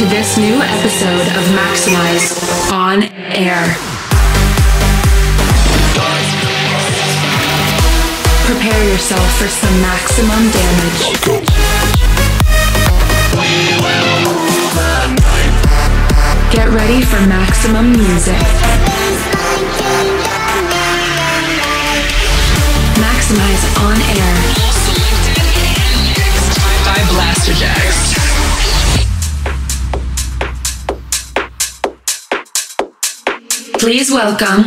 to this new episode of Maxximize on Air. Prepare yourself for some maximum damage. Get ready for maximum music. Maxximize on air. by Blasterjaxx. Please welcome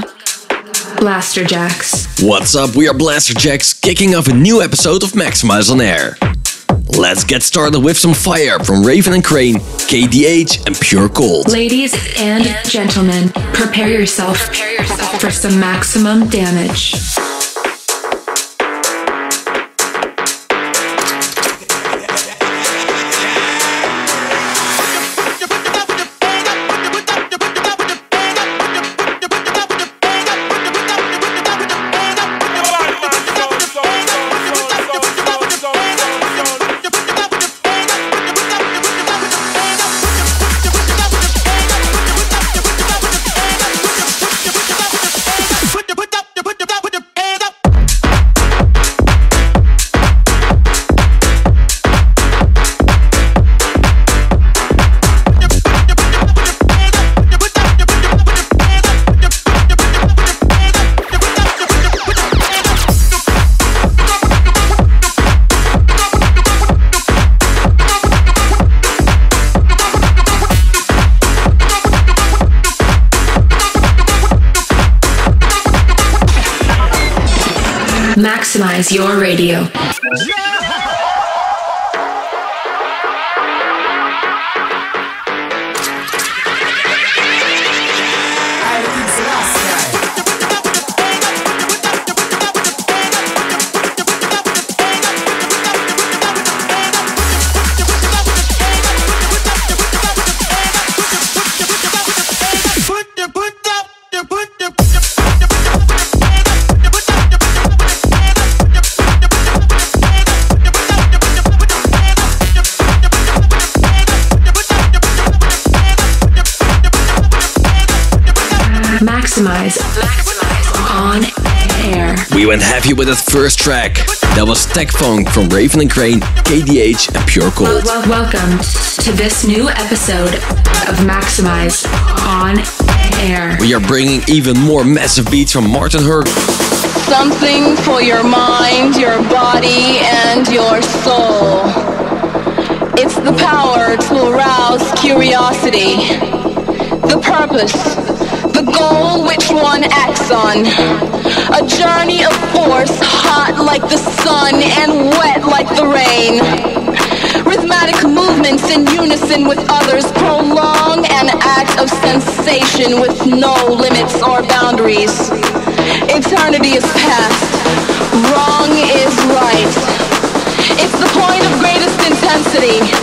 Blasterjaxx. What's up? We are Blasterjaxx, kicking off a new episode of Maxximize on Air. Let's get started with some fire from Raven and Kreyn, KDH, and Pure Cold. Ladies and gentlemen, prepare yourself for some maximum damage. Maximize your radio. Maximize. On air. We went heavy with that first track. That was Tech Funk from Raven and Kreyn, KDH, and Pure Cold. Well, welcome to this new episode of Maxximize on air. We are bringing even more massive beats from Martin Herc, Something for your mind, your body, and your soul. It's the power to arouse curiosity, the purpose, the goal which one acts on. A journey of force, hot like the sun and wet like the rain. Rhythmic movements in unison with others prolong an act of sensation with no limits or boundaries. Eternity is past. Wrong is right. It's the point of greatest intensity.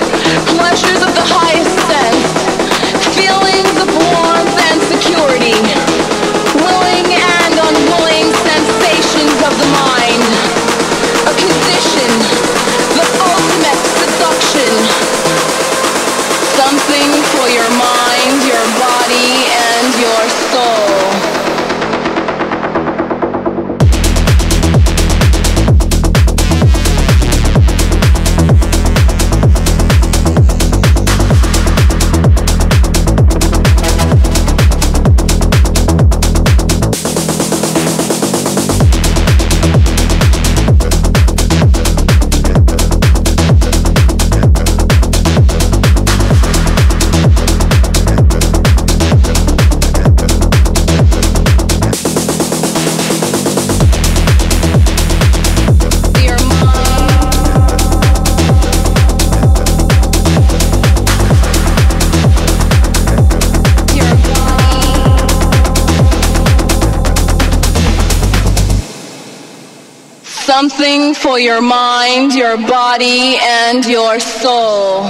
Your mind, your body, and your soul.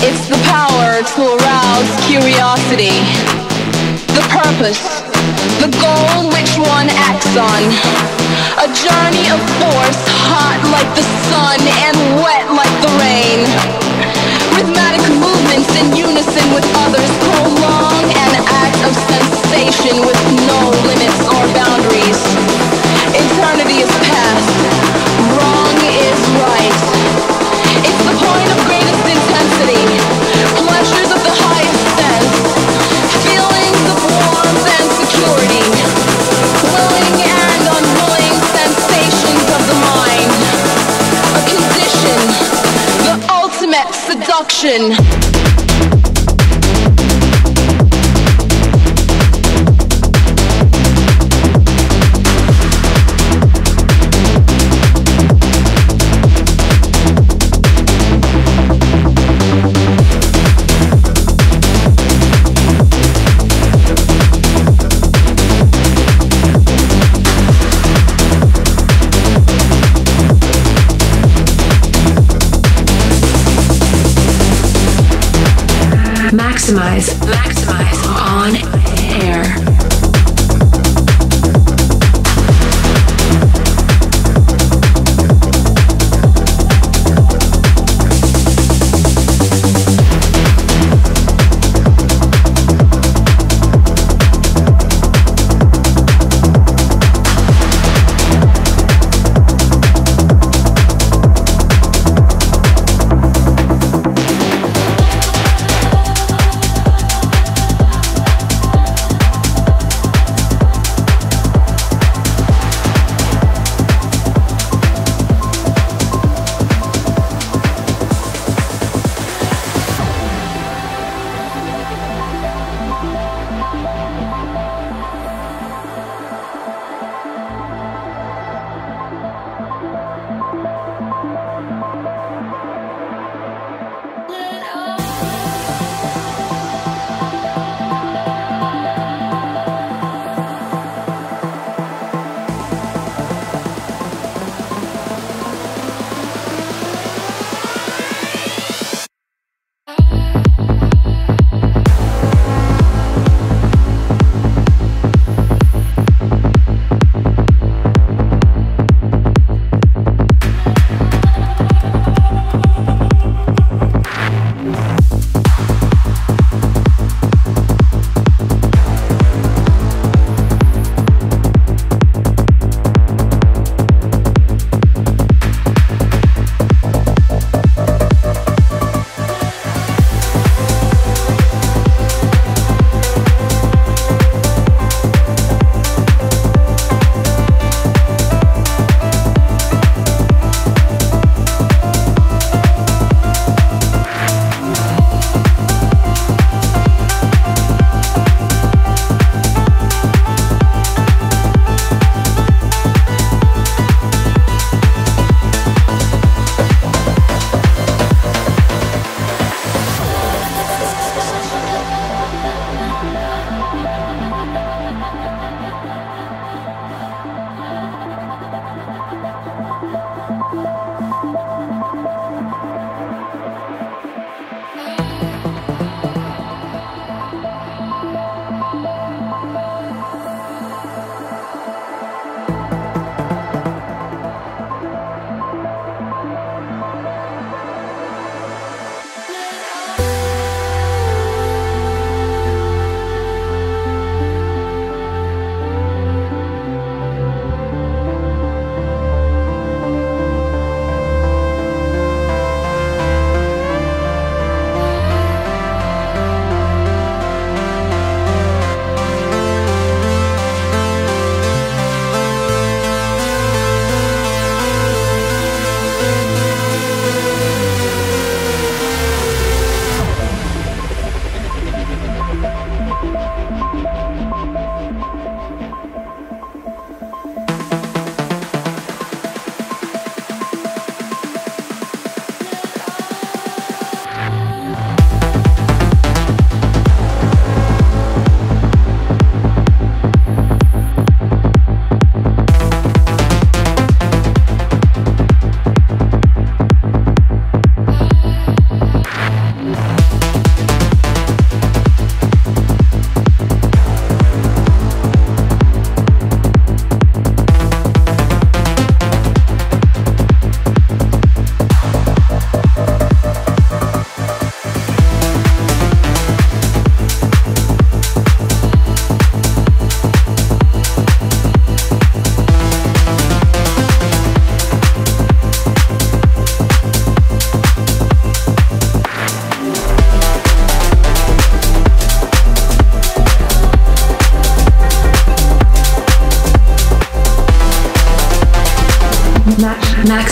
It's the power to arouse curiosity, the purpose, the goal which one acts on. A journey of force, hot like the sun and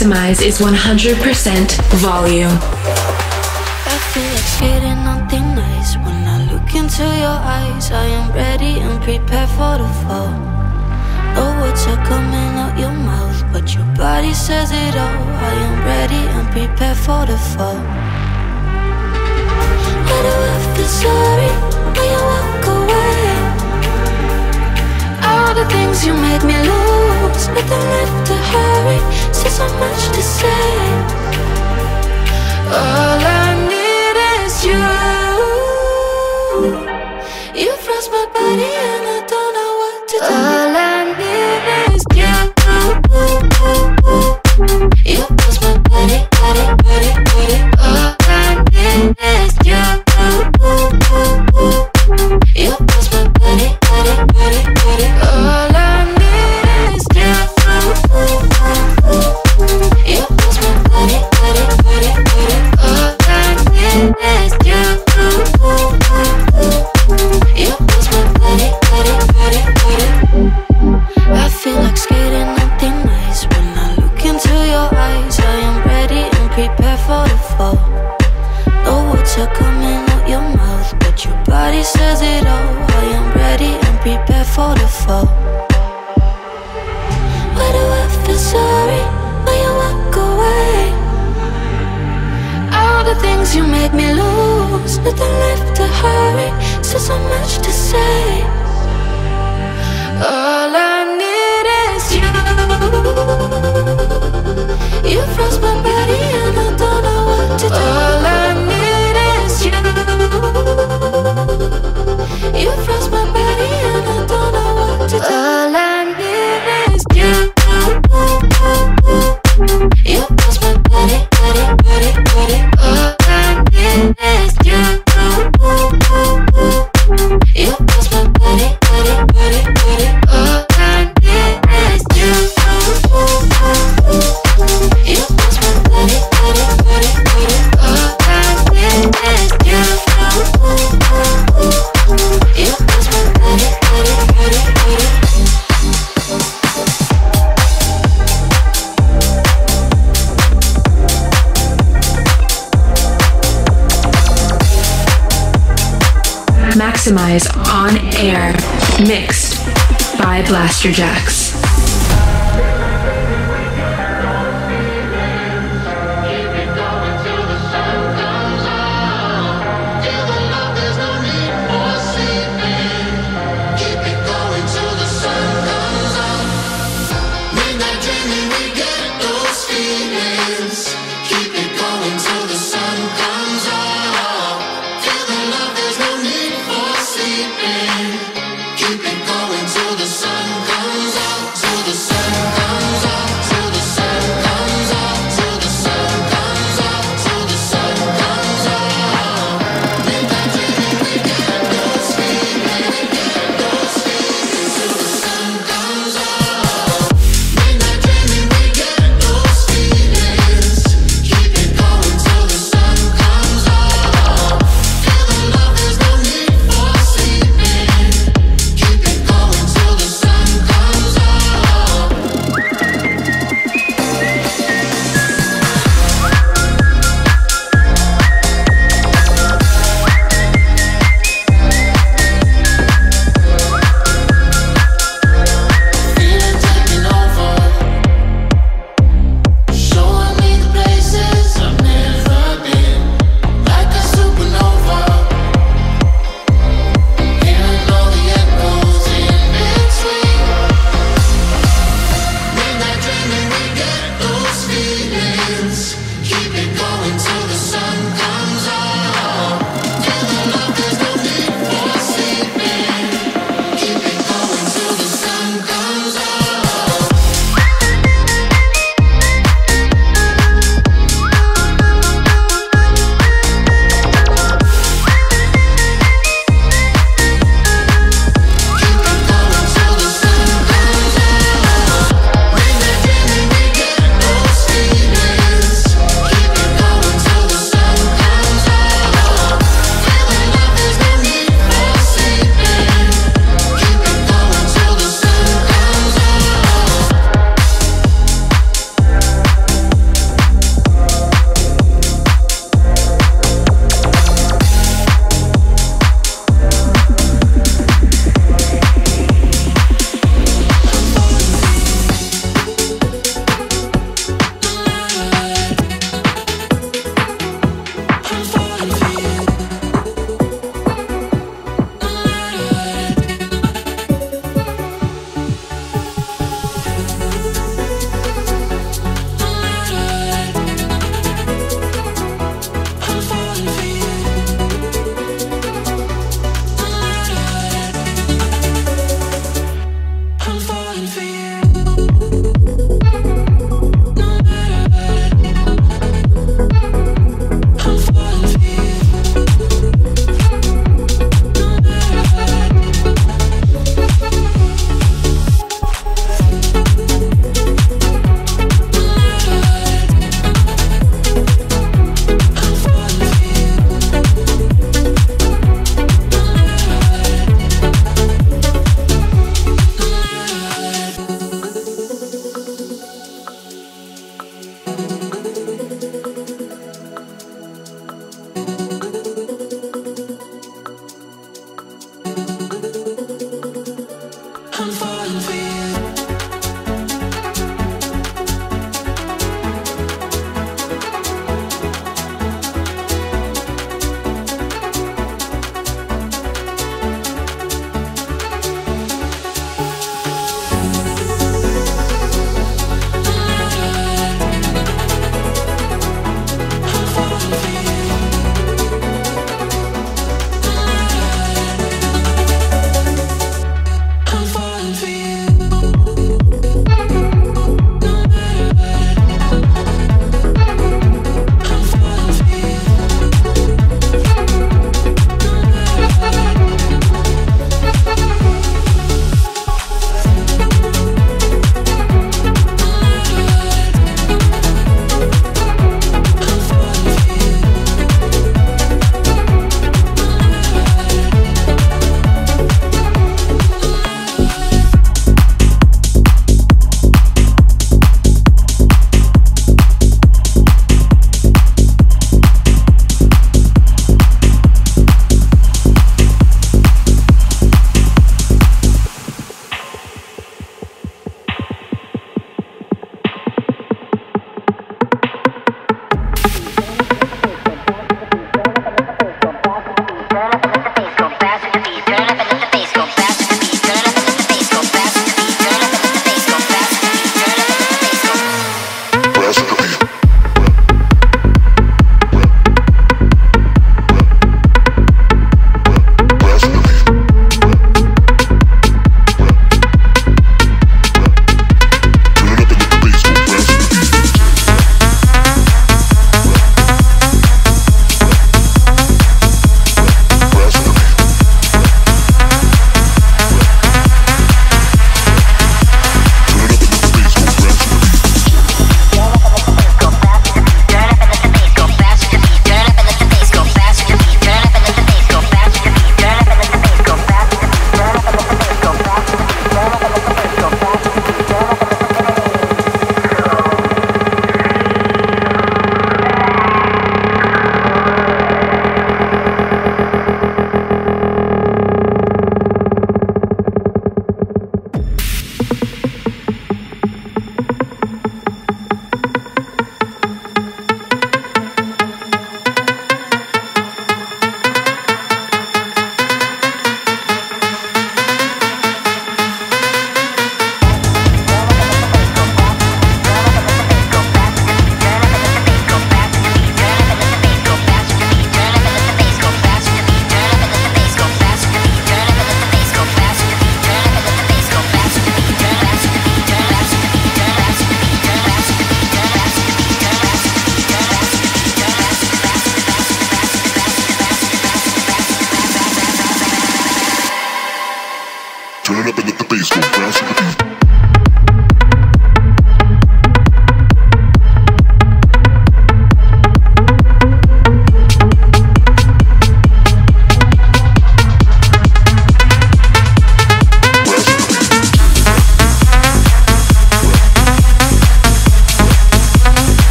maximize is 100% volume. I feel like skating on thin ice when I look into your eyes. I am ready and prepared for the fall. No words are coming out your mouth, but your body says it all. I am ready and prepared for the fall. Why do I feel sorry? Can you walk away? all the things you made me lose. Nothing left to hurry, still so much to say. All I need is you. You've my body and I don't know what to do. All Maxximize on air, mixed by Blasterjaxx.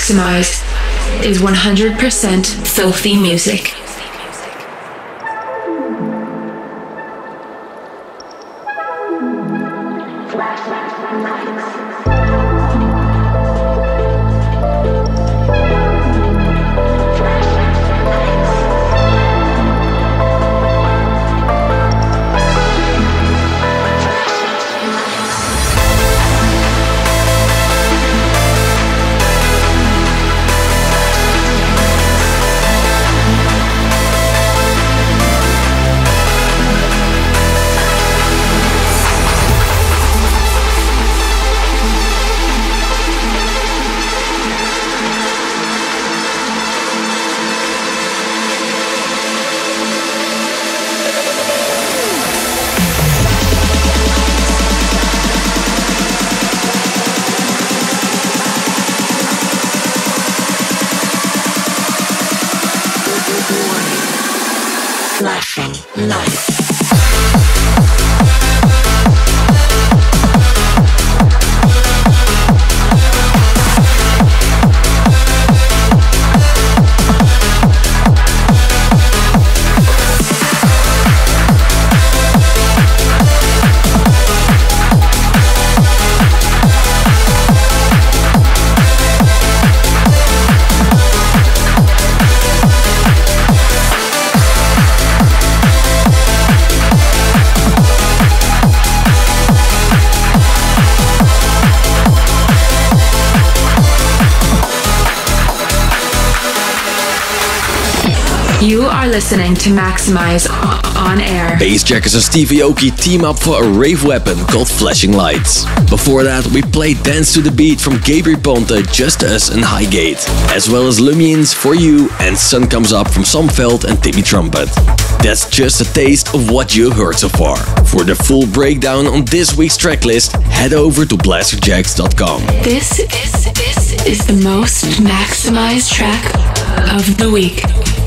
Maximize is 100% filthy music. You are listening to Maxximize on air. Bassjackers and Steve Aoki team up for a rave weapon called Flashing Lights. Before that, we played Dance to the Beat from Gabry Ponte, Just Us and Highgate, as well as Lumine's For You and Sun Comes Up from Somveld and Timmy Trumpet. That's just a taste of what you heard so far. For the full breakdown on this week's tracklist, head over to blasterjaxx.com. This, this, this is the most maximized track of the week.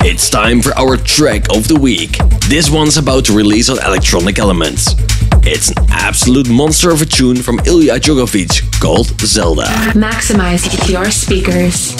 It's time for our track of the week. This one's about to release on Electronic Elements. It's an absolute monster of a tune from Ilya Djokovic called Zelda. Maximize your speakers.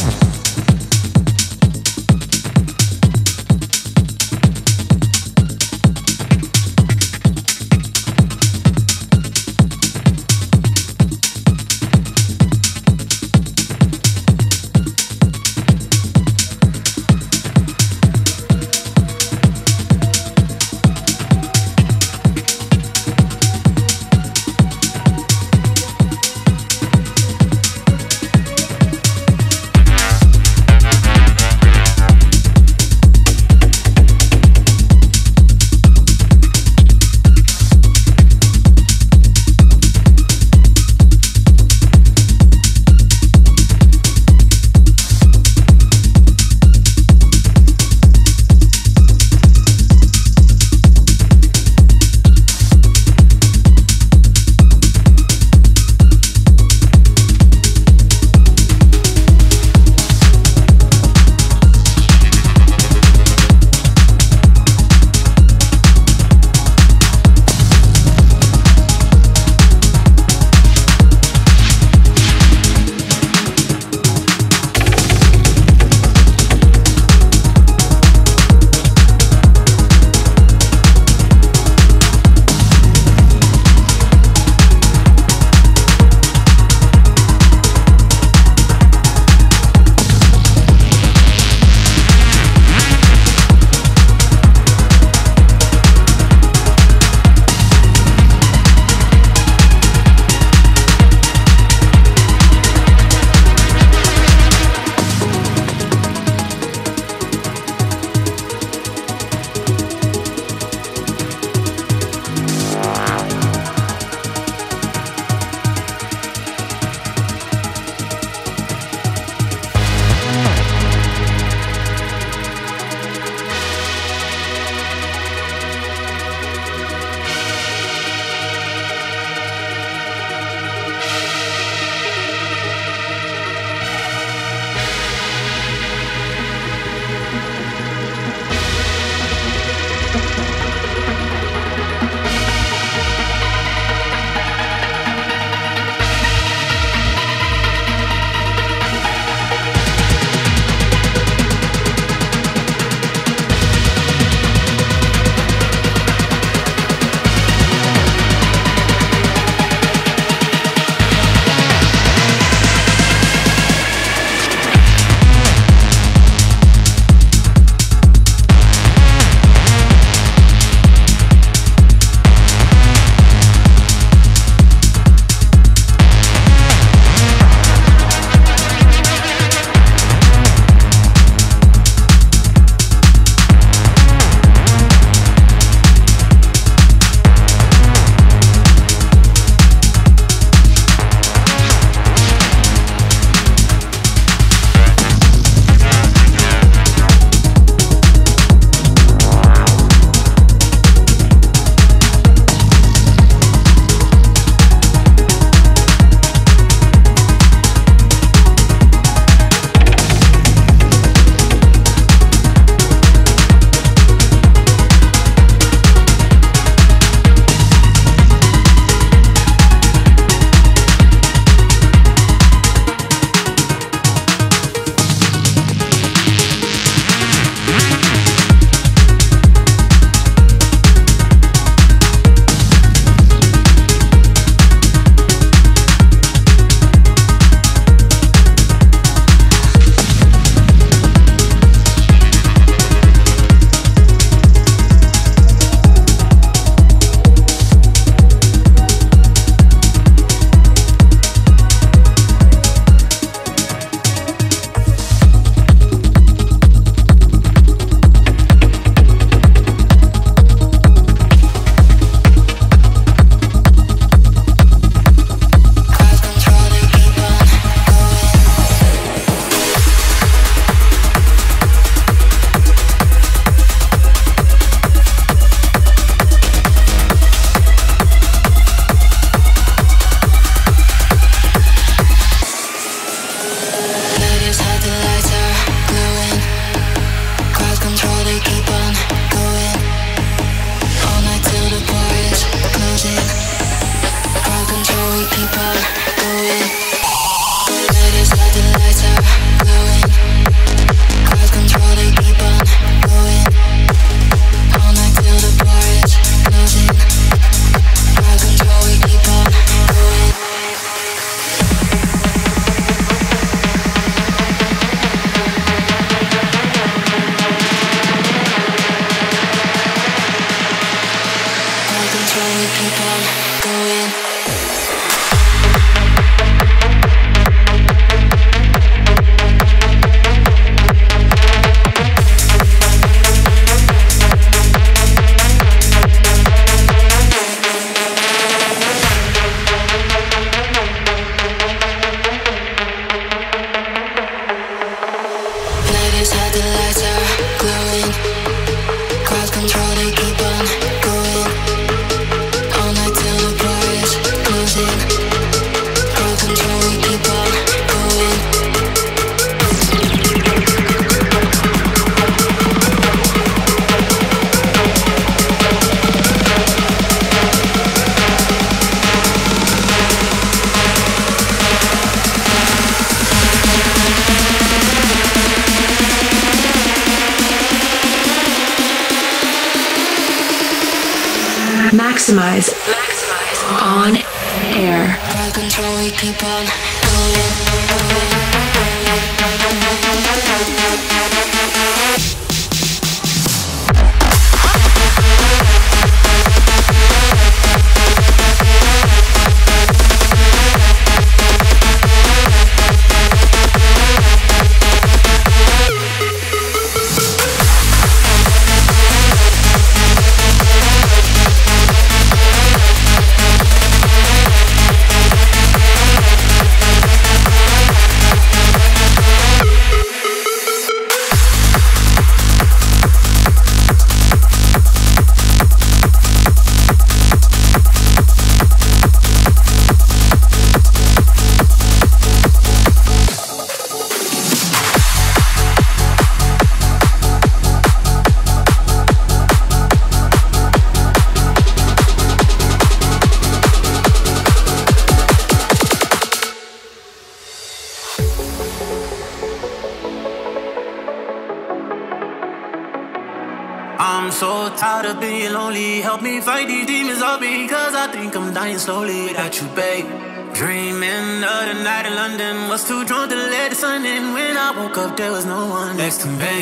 slowly without you, babe. Dreaming of the night in London, was too drunk to let the sun in. When I woke up, there was no one next to me.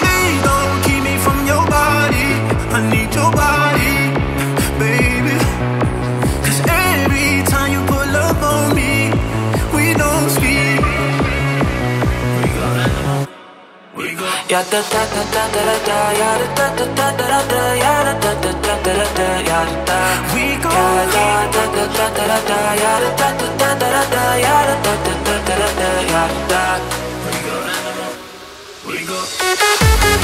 Please don't keep me from your body. I need your body, baby. Cause every time you pull up on me, we don't speak. We go. Da da da da da da, ya da da da da da da, ya da da da da da da, ya da da. We we go. We go.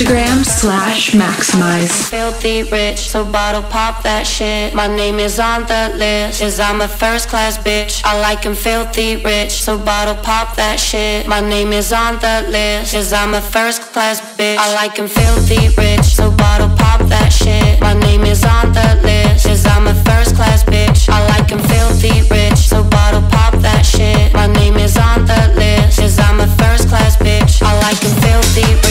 Instagram slash Maxximize. Filthy rich, so bottle pop that shit. My name is on the list, cause I'm a first class bitch. I like him filthy rich, so bottle pop that shit. My name is on the list, cause I'm a first class bitch. I like him filthy rich, so bottle pop that shit. My name is on the list, cause I'm a first class bitch. I like him filthy rich, so bottle pop that shit. My name is on the list, cause I'm a first class bitch. I like him filthy rich.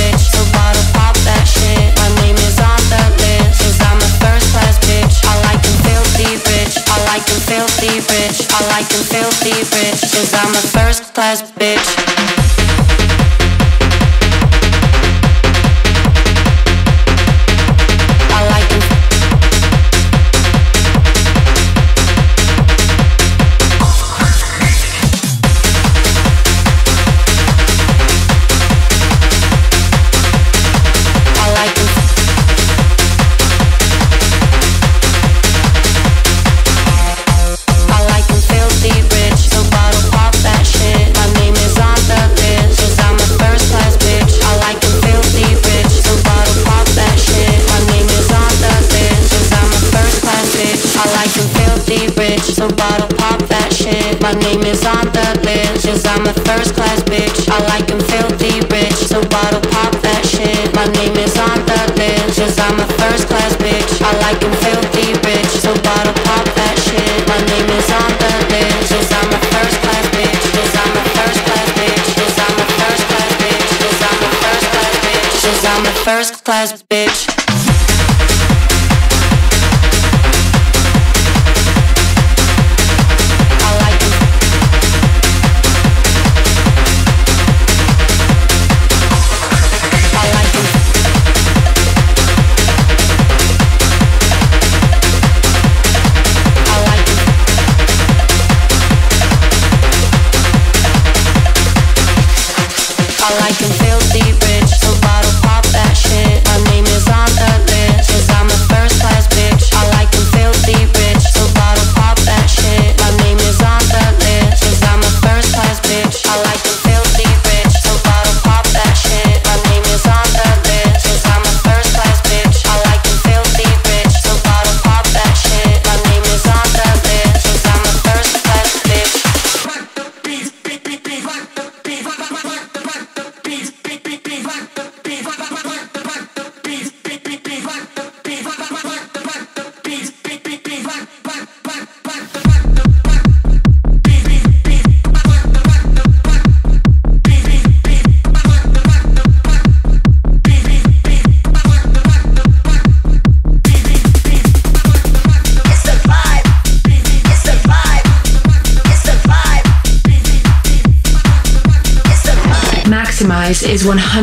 Filthy rich, I like him filthy rich, cause I'm a first class bitch. First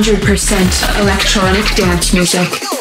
100% electronic dance music.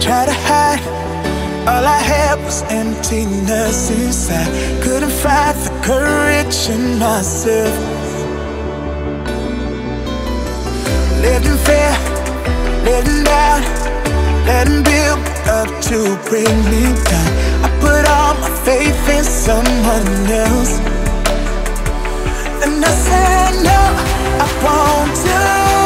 Try to hide. All I had was emptiness inside. Couldn't find the courage in myself. Lived in fear, letting doubt, letting build up to bring me down. I put all my faith in someone else, and I said no, I won't do.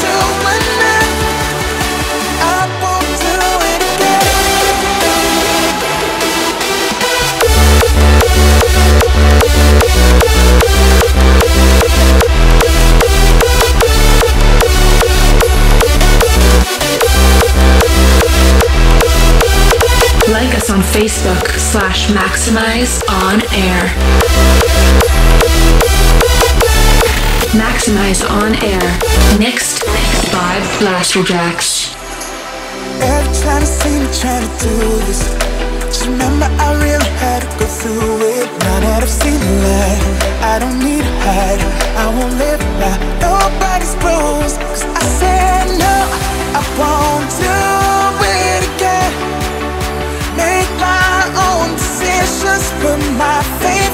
on Facebook slash Maxximize On air. Maxximize on air. Mixed by Blasterjaxx. Every time I see me trying to do this, just remember I really had to go through it. Now that I've seen the light, I don't need to hide. I won't live by nobody's rules. Cause I said no, I won't do decisions, put my faith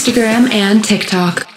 Instagram and TikTok.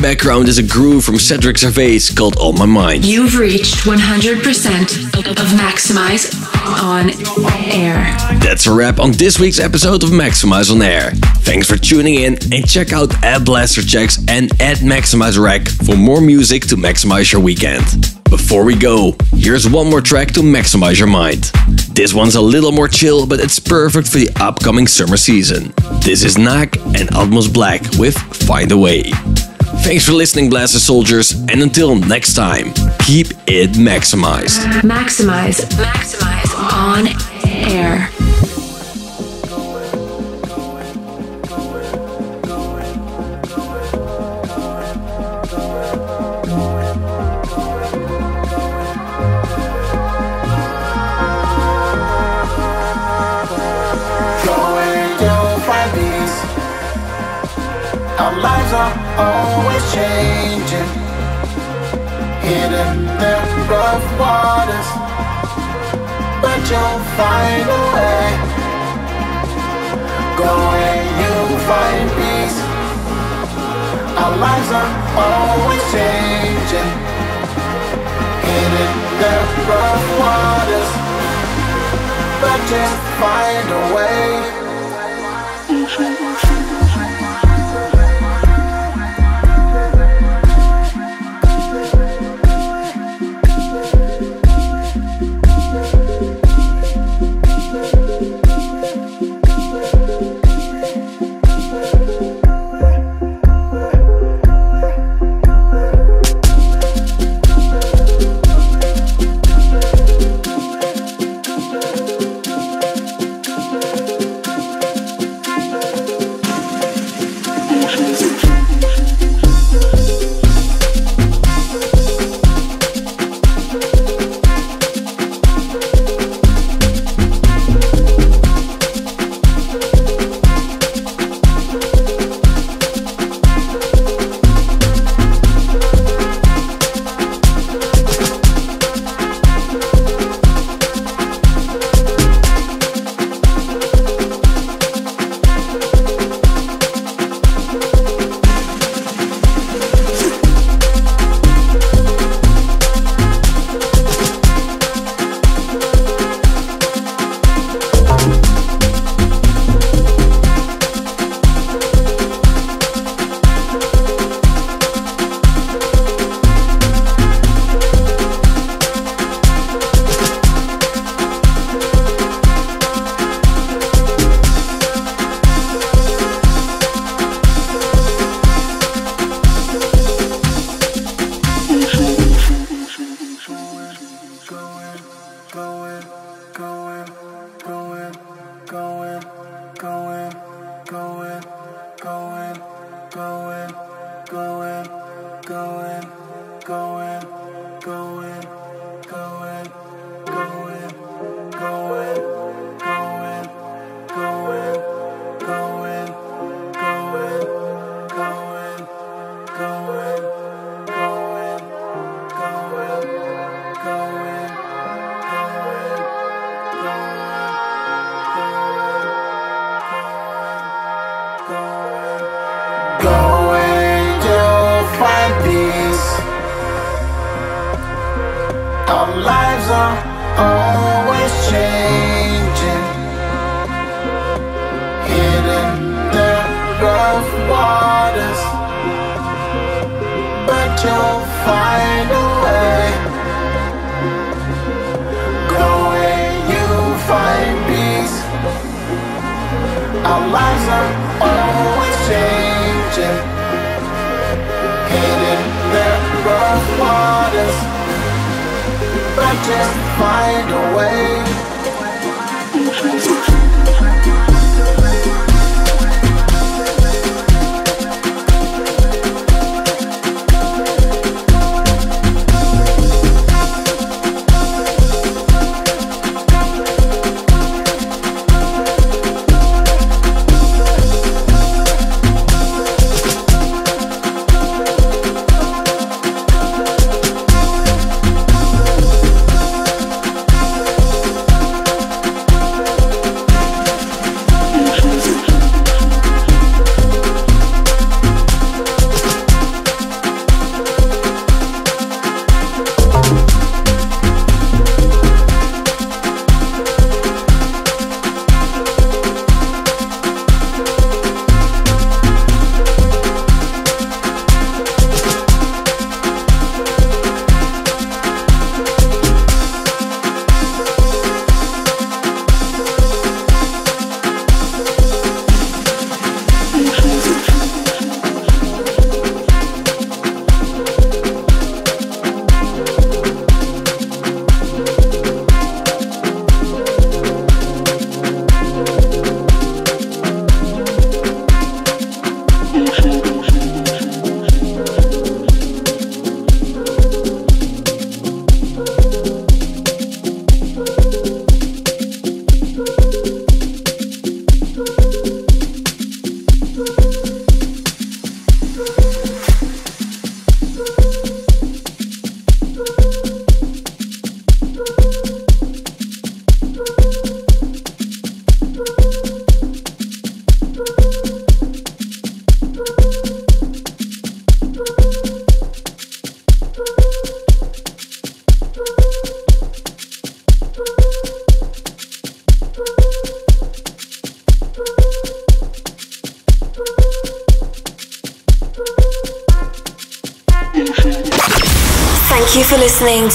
Background is a groove from Cedric Gervais called On My Mind. You've reached 100% of Maxximize on Air. That's a wrap on this week's episode of Maxximize on Air. Thanks for tuning in and check out at Checks and at Maxximize Rec for more music to maximize your weekend. Before we go, here's one more track to maximize your mind. This one's a little more chill, but it's perfect for the upcoming summer season. This is Nak and Atmos Black with Find a Way. Thanks for listening, Blaster Soldiers, and until next time, keep it maximized. Maxximize, maxximize on air. Rough waters, but you'll find a way. Go and you'll find peace. Our lives are always changing, hidden the rough waters, but just find a way. going, going, going, going. Thank find a listening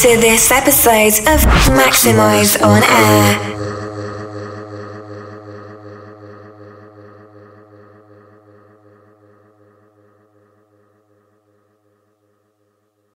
to this episode of Maxximize on Air.